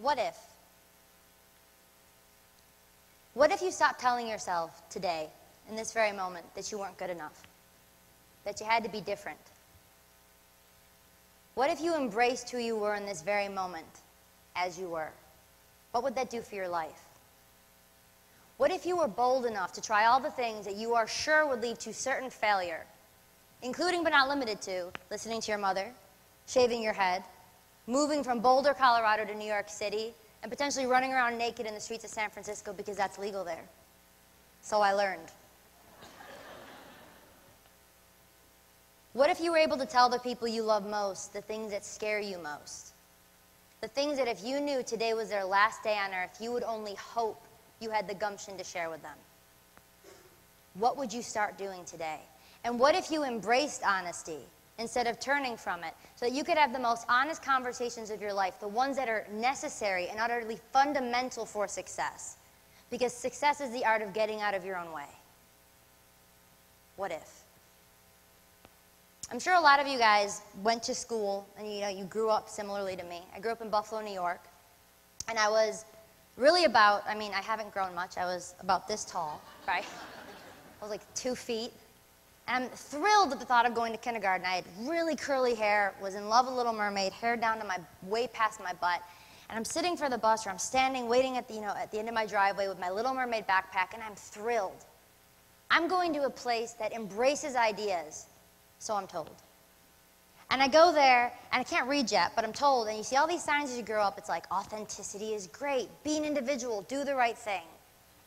What if? What if you stopped telling yourself today, in this very moment, that you weren't good enough? That you had to be different? What if you embraced who you were in this very moment as you were? What would that do for your life? What if you were bold enough to try all the things that you are sure would lead to certain failure, including but not limited to listening to your mother, shaving your head, moving from Boulder, Colorado to New York City, and potentially running around naked in the streets of San Francisco because that's legal there. So I learned. What if you were able to tell the people you love most the things that scare you most? The things that if you knew today was their last day on earth, you would only hope you had the gumption to share with them. What would you start doing today? And what if you embraced honesty instead of turning from it so that you could have the most honest conversations of your life, the ones that are necessary and utterly fundamental for success? Because success is the art of getting out of your own way. What if? I'm sure a lot of you guys went to school and you know you grew up similarly to me. I grew up in Buffalo, New York, and I was really about, I mean, I haven't grown much. I was about this tall, right? I was like two feet. I'm thrilled at the thought of going to kindergarten. I had really curly hair, was in love with Little Mermaid, hair down to my, way past my butt. And I'm sitting for the bus, or I'm standing waiting at the, you know, at the end of my driveway with my Little Mermaid backpack, and I'm thrilled. I'm going to a place that embraces ideas so I'm told. And I go there, and I can't read yet, but I'm told, and you see all these signs as you grow up, it's like authenticity is great, be an individual, do the right thing.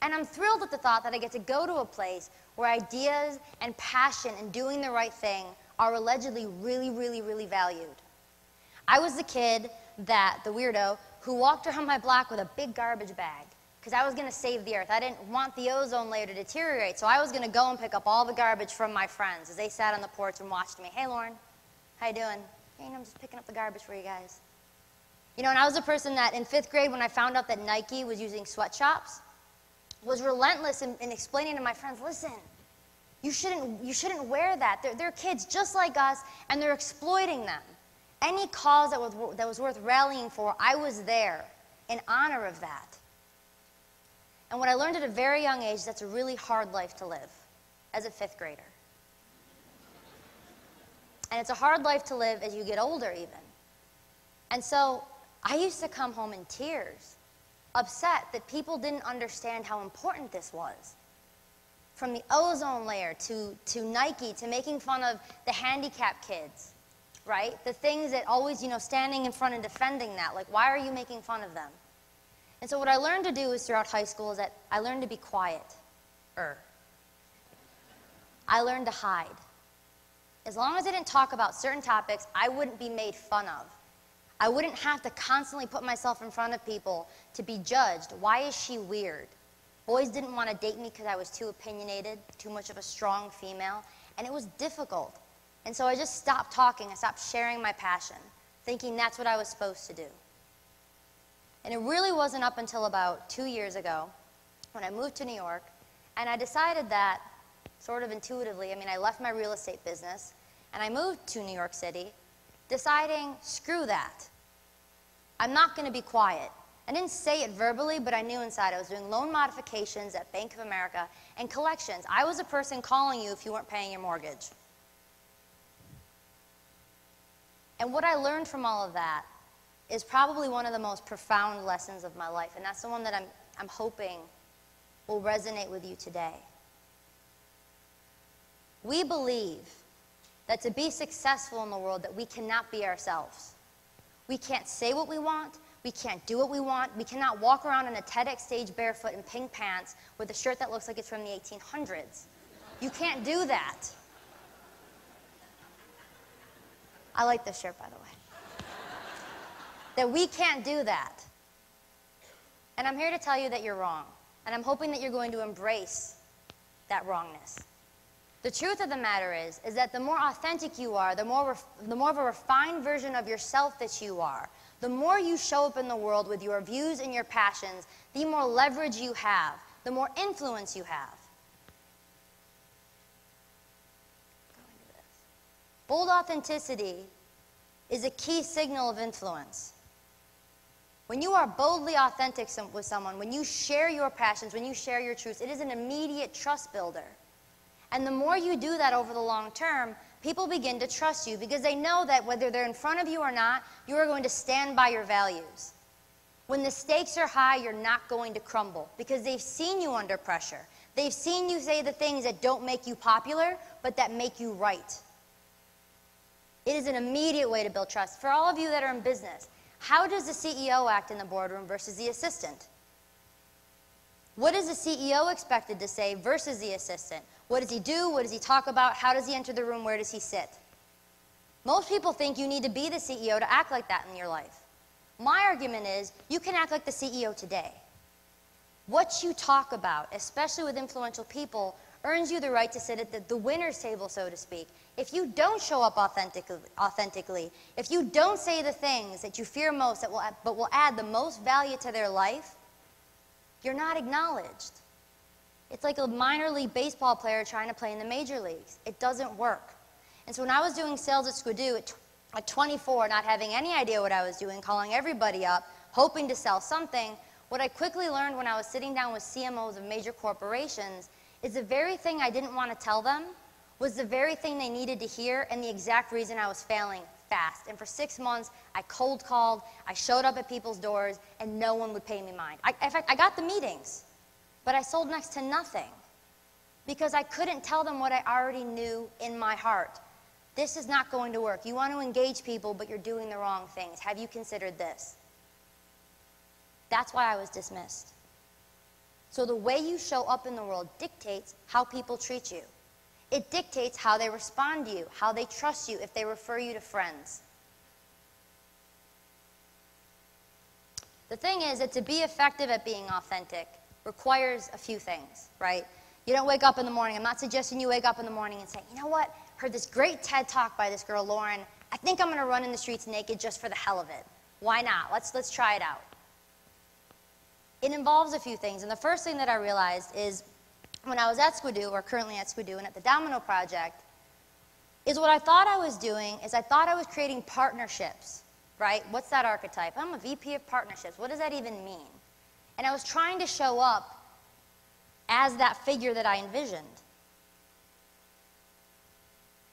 And I'm thrilled at the thought that I get to go to a place where ideas and passion and doing the right thing are allegedly really, really, really valued. I was the kid that, the weirdo, who walked around my block with a big garbage bag because I was going to save the earth. I didn't want the ozone layer to deteriorate, so I was going to go and pick up all the garbage from my friends as they sat on the porch and watched me. Hey, Lauryn, how you doing? Hey, I'm just picking up the garbage for you guys. You know, and I was a person that in fifth grade, when I found out that Nike was using sweatshops, was relentless in, in explaining to my friends, listen, you shouldn't, you shouldn't wear that. They're, they're kids just like us, and they're exploiting them. Any cause that was, that was worth rallying for, I was there in honor of that. And what I learned at a very young age, that's a really hard life to live as a fifth grader. And it's a hard life to live as you get older, even. And so I used to come home in tears, upset that people didn't understand how important this was. From the ozone layer to, to Nike to making fun of the handicapped kids, right? The things that always, you know, standing in front and defending that. Like, why are you making fun of them? And so what I learned to do is throughout high school is that I learned to be quiet. Er. I learned to hide. As long as I didn't talk about certain topics, I wouldn't be made fun of. I wouldn't have to constantly put myself in front of people to be judged. Why is she weird? Boys didn't want to date me because I was too opinionated, too much of a strong female, and it was difficult. And so I just stopped talking. I stopped sharing my passion, thinking that's what I was supposed to do. And it really wasn't up until about two years ago when I moved to New York and I decided that, sort of intuitively, I mean, I left my real estate business and I moved to New York City, deciding, screw that. I'm not going to be quiet. I didn't say it verbally, but I knew inside. I was doing loan modifications at Bank of America and collections. I was a person calling you if you weren't paying your mortgage. And what I learned from all of that is probably one of the most profound lessons of my life, and that's the one that I'm, I'm hoping will resonate with you today. We believe that to be successful in the world that we cannot be ourselves. We can't say what we want, we can't do what we want, we cannot walk around on a TEDx stage barefoot in pink pants with a shirt that looks like it's from the 1800s. You can't do that. I like this shirt, by the way that we can't do that. And I'm here to tell you that you're wrong. And I'm hoping that you're going to embrace that wrongness. The truth of the matter is, is that the more authentic you are, the more, the more of a refined version of yourself that you are, the more you show up in the world with your views and your passions, the more leverage you have, the more influence you have. Bold authenticity is a key signal of influence. When you are boldly authentic with someone, when you share your passions, when you share your truths, it is an immediate trust builder. And the more you do that over the long term, people begin to trust you because they know that whether they're in front of you or not, you are going to stand by your values. When the stakes are high, you're not going to crumble because they've seen you under pressure. They've seen you say the things that don't make you popular, but that make you right. It is an immediate way to build trust. For all of you that are in business, how does the CEO act in the boardroom versus the assistant? What is the CEO expected to say versus the assistant? What does he do? What does he talk about? How does he enter the room? Where does he sit? Most people think you need to be the CEO to act like that in your life. My argument is you can act like the CEO today. What you talk about, especially with influential people, earns you the right to sit at the, the winner's table, so to speak. If you don't show up authentically, authentically, if you don't say the things that you fear most that will, but will add the most value to their life, you're not acknowledged. It's like a minor league baseball player trying to play in the major leagues. It doesn't work. And so when I was doing sales at Squidoo at, at 24, not having any idea what I was doing, calling everybody up, hoping to sell something, what I quickly learned when I was sitting down with CMOs of major corporations is the very thing I didn't want to tell them was the very thing they needed to hear and the exact reason I was failing fast. And for six months, I cold called, I showed up at people's doors, and no one would pay me mind. I, in fact, I got the meetings, but I sold next to nothing because I couldn't tell them what I already knew in my heart. This is not going to work. You want to engage people, but you're doing the wrong things. Have you considered this? That's why I was dismissed. So the way you show up in the world dictates how people treat you. It dictates how they respond to you, how they trust you, if they refer you to friends. The thing is that to be effective at being authentic requires a few things, right? You don't wake up in the morning. I'm not suggesting you wake up in the morning and say, you know what? Heard this great TED talk by this girl, Lauryn. I think I'm going to run in the streets naked just for the hell of it. Why not? Let's, let's try it out it involves a few things. And the first thing that I realized is when I was at Squidoo, or currently at Squidoo and at the Domino Project, is what I thought I was doing is I thought I was creating partnerships, right? What's that archetype? I'm a VP of partnerships. What does that even mean? And I was trying to show up as that figure that I envisioned.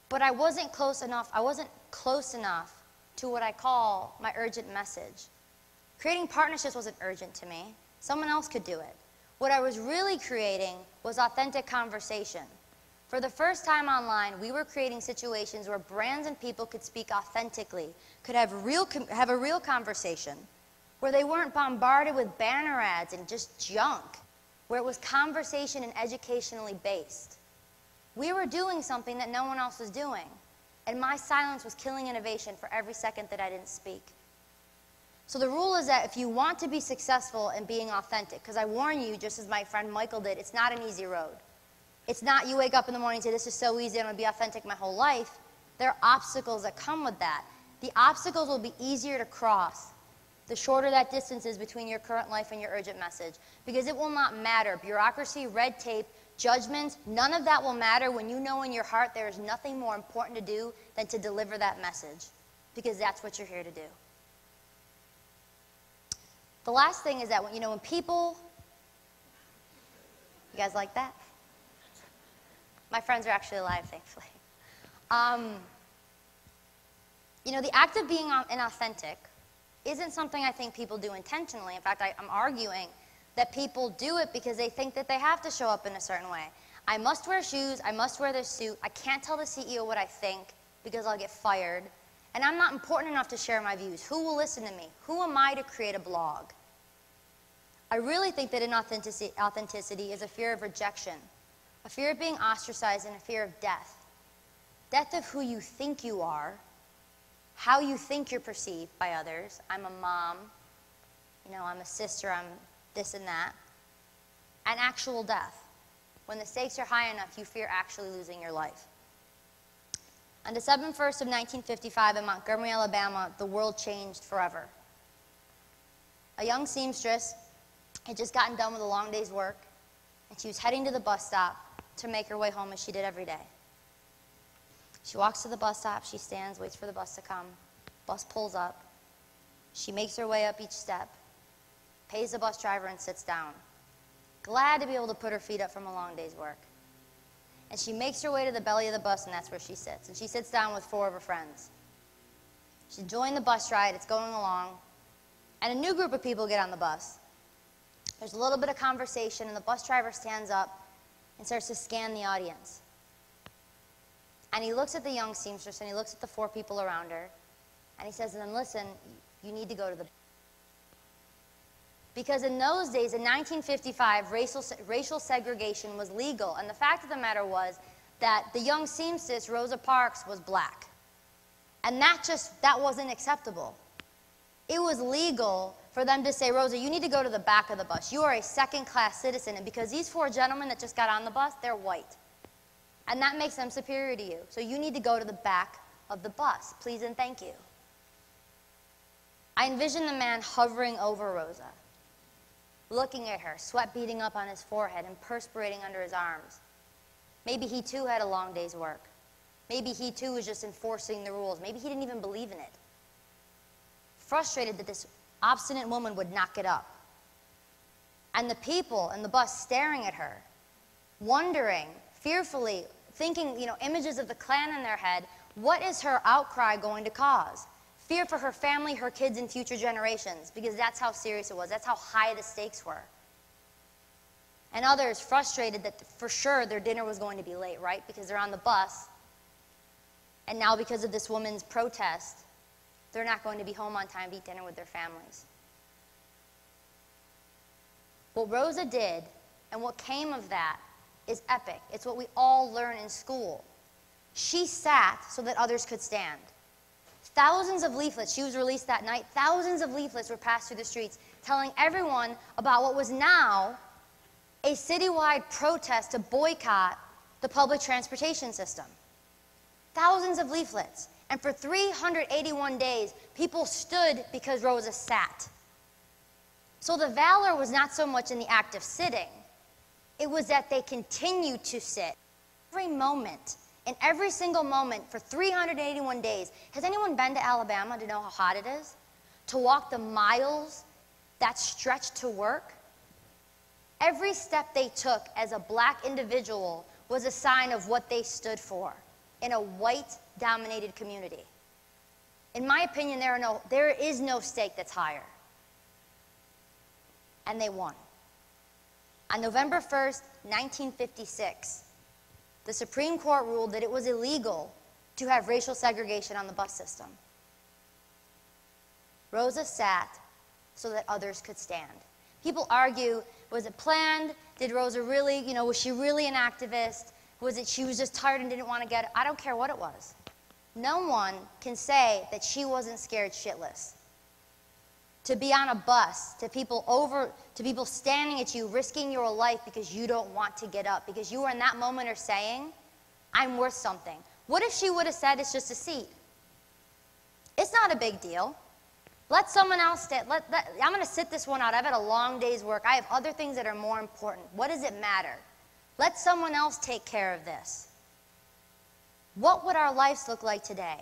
But I wasn't close enough, I wasn't close enough to what I call my urgent message. Creating partnerships wasn't urgent to me. Someone else could do it. What I was really creating was authentic conversation. For the first time online, we were creating situations where brands and people could speak authentically, could have, real, have a real conversation, where they weren't bombarded with banner ads and just junk, where it was conversation and educationally based. We were doing something that no one else was doing, and my silence was killing innovation for every second that I didn't speak. So the rule is that if you want to be successful in being authentic, because I warn you, just as my friend Michael did, it's not an easy road. It's not you wake up in the morning and say, this is so easy, I'm going to be authentic my whole life. There are obstacles that come with that. The obstacles will be easier to cross the shorter that distance is between your current life and your urgent message. Because it will not matter. Bureaucracy, red tape, judgments, none of that will matter when you know in your heart there is nothing more important to do than to deliver that message. Because that's what you're here to do. The last thing is that when, you know, when people, you guys like that? My friends are actually alive, thankfully. Um, you know, the act of being inauthentic isn't something I think people do intentionally. In fact, I, I'm arguing that people do it because they think that they have to show up in a certain way. I must wear shoes, I must wear this suit, I can't tell the CEO what I think because I'll get fired. And I'm not important enough to share my views. Who will listen to me? Who am I to create a blog? I really think that inauthenticity authenticity is a fear of rejection, a fear of being ostracized, and a fear of death. Death of who you think you are, how you think you're perceived by others. I'm a mom, you know, I'm a sister, I'm this and that. And actual death. When the stakes are high enough, you fear actually losing your life. On December 1st of 1955 in Montgomery, Alabama, the world changed forever. A young seamstress had just gotten done with a long day's work, and she was heading to the bus stop to make her way home as she did every day. She walks to the bus stop, she stands, waits for the bus to come. Bus pulls up. She makes her way up each step. pays the bus driver, and sits down. Glad to be able to put her feet up from a long day's work. And she makes her way to the belly of the bus, and that's where she sits. And she sits down with four of her friends. She joined the bus ride, it's going along, and a new group of people get on the bus. There's a little bit of conversation, and the bus driver stands up and starts to scan the audience. And he looks at the young seamstress and he looks at the four people around her, and he says to them, Listen, you need to go to the because in those days, in 1955, racial, racial segregation was legal. And the fact of the matter was that the young seamstress, Rosa Parks, was black. And that just, that wasn't acceptable. It was legal for them to say, Rosa, you need to go to the back of the bus. You are a second class citizen. And because these four gentlemen that just got on the bus, they're white. And that makes them superior to you. So you need to go to the back of the bus. Please and thank you. I envision the man hovering over Rosa looking at her, sweat beading up on his forehead and perspirating under his arms. Maybe he too had a long day's work. Maybe he too was just enforcing the rules. Maybe he didn't even believe in it. Frustrated that this obstinate woman would not get up. And the people in the bus staring at her, wondering, fearfully, thinking, you know, images of the Klan in their head, what is her outcry going to cause? Fear for her family, her kids, and future generations, because that's how serious it was. That's how high the stakes were. And others frustrated that for sure their dinner was going to be late, right? Because they're on the bus. And now, because of this woman's protest, they're not going to be home on time to eat dinner with their families. What Rosa did and what came of that is epic. It's what we all learn in school. She sat so that others could stand. Thousands of leaflets, she was released that night, thousands of leaflets were passed through the streets telling everyone about what was now a citywide protest to boycott the public transportation system. Thousands of leaflets. And for 381 days, people stood because Rosa sat. So the valor was not so much in the act of sitting, it was that they continued to sit every moment in every single moment for 381 days. Has anyone been to Alabama to know how hot it is? To walk the miles that stretch to work? Every step they took as a black individual was a sign of what they stood for in a white dominated community. In my opinion, there, no, there is no stake that's higher. And they won. On November 1st, 1956, the Supreme Court ruled that it was illegal to have racial segregation on the bus system. Rosa sat so that others could stand. People argue, was it planned? Did Rosa really, you know, was she really an activist? Was it she was just tired and didn't want to get it? I don't care what it was. No one can say that she wasn't scared shitless to be on a bus, to people over, to people standing at you, risking your life because you don't want to get up, because you were in that moment are saying, I'm worth something. What if she would have said it's just a seat? It's not a big deal. Let someone else sit. Let, let, I'm going to sit this one out. I've had a long day's work. I have other things that are more important. What does it matter? Let someone else take care of this. What would our lives look like today?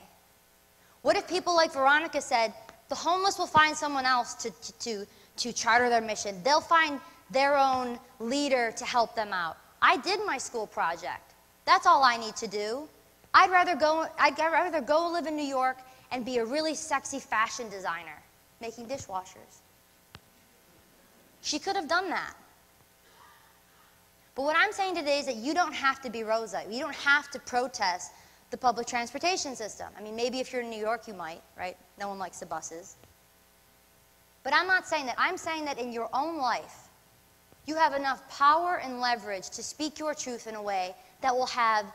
What if people like Veronica said, the homeless will find someone else to, to, to charter their mission. They'll find their own leader to help them out. I did my school project. That's all I need to do. I'd rather go, I'd rather go live in New York and be a really sexy fashion designer making dishwashers. She could have done that. But what I'm saying today is that you don't have to be Rosa. You don't have to protest the public transportation system. I mean, maybe if you're in New York, you might, right? No one likes the buses. But I'm not saying that. I'm saying that in your own life, you have enough power and leverage to speak your truth in a way that will have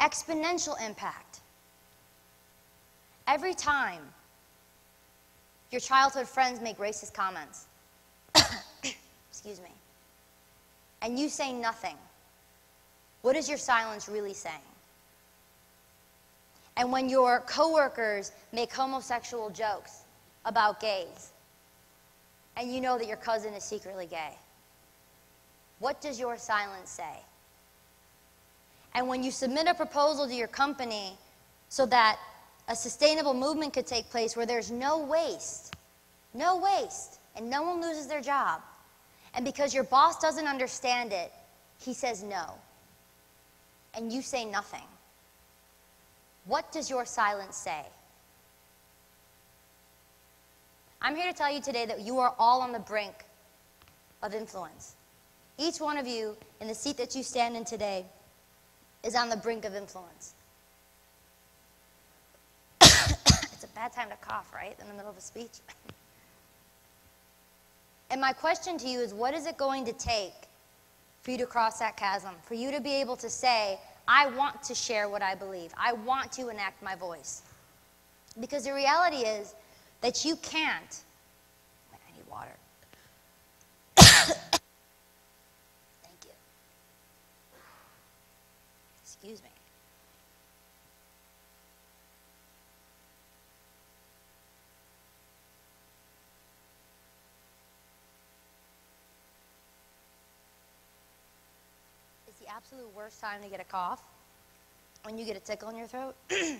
exponential impact. Every time your childhood friends make racist comments, excuse me, and you say nothing, what is your silence really saying? And when your coworkers make homosexual jokes about gays, and you know that your cousin is secretly gay, what does your silence say? And when you submit a proposal to your company so that a sustainable movement could take place where there's no waste, no waste, and no one loses their job. And because your boss doesn't understand it, he says no. And you say nothing. What does your silence say? I'm here to tell you today that you are all on the brink of influence. Each one of you in the seat that you stand in today is on the brink of influence. it's a bad time to cough, right? In the middle of a speech. and my question to you is what is it going to take for you to cross that chasm? For you to be able to say, I want to share what I believe, I want to enact my voice. Because the reality is, that you can't. I need water. Thank you. Excuse me. It's the absolute worst time to get a cough when you get a tickle in your throat, and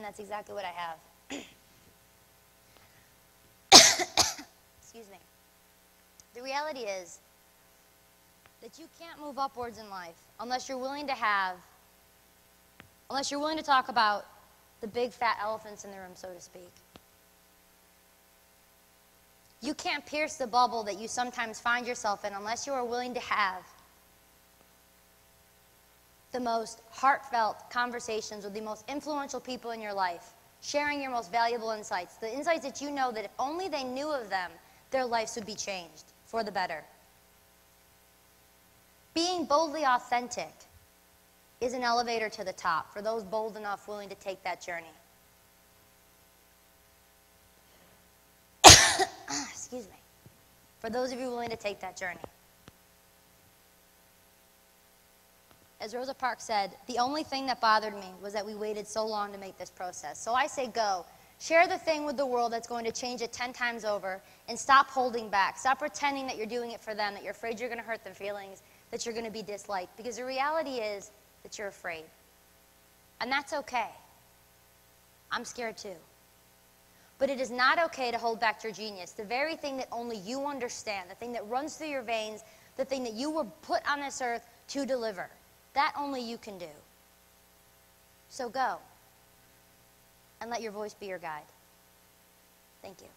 that's exactly what I have. Excuse me. The reality is that you can't move upwards in life unless you're willing to have, unless you're willing to talk about the big fat elephants in the room, so to speak. You can't pierce the bubble that you sometimes find yourself in unless you are willing to have the most heartfelt conversations with the most influential people in your life, sharing your most valuable insights, the insights that you know that if only they knew of them, their lives would be changed for the better. Being boldly authentic is an elevator to the top for those bold enough willing to take that journey. Excuse me. For those of you willing to take that journey. As Rosa Parks said, the only thing that bothered me was that we waited so long to make this process. So I say go. Share the thing with the world that's going to change it 10 times over and stop holding back. Stop pretending that you're doing it for them, that you're afraid you're going to hurt their feelings, that you're going to be disliked. Because the reality is that you're afraid. And that's okay. I'm scared too. But it is not okay to hold back your genius. The very thing that only you understand, the thing that runs through your veins, the thing that you were put on this earth to deliver. That only you can do. So go and let your voice be your guide. Thank you.